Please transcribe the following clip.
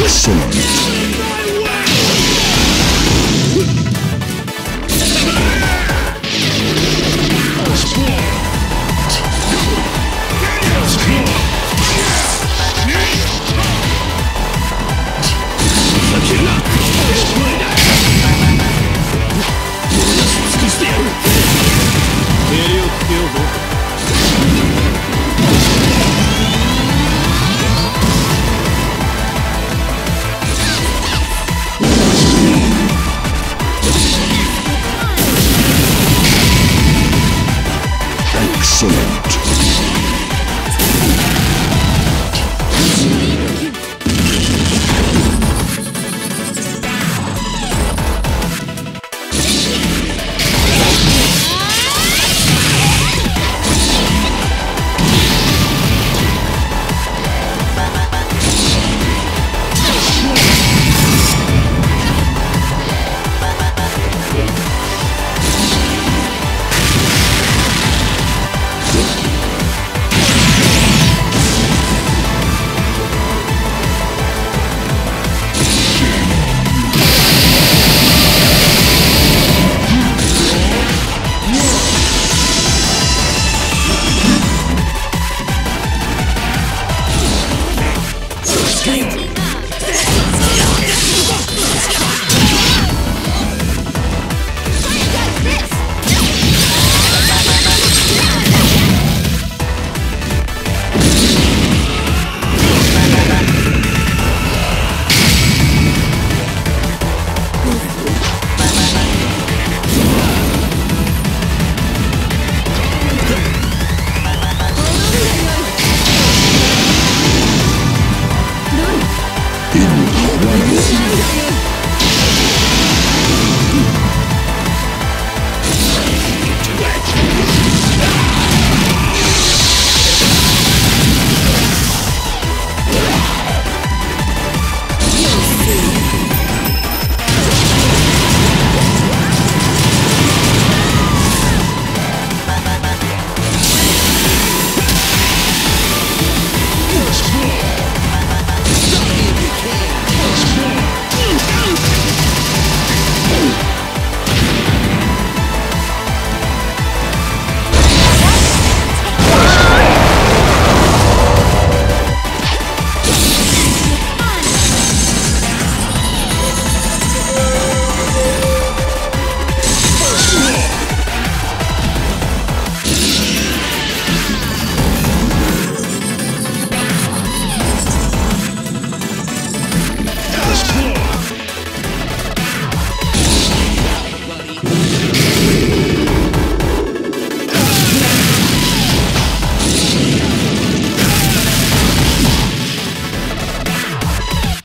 Excellent. 身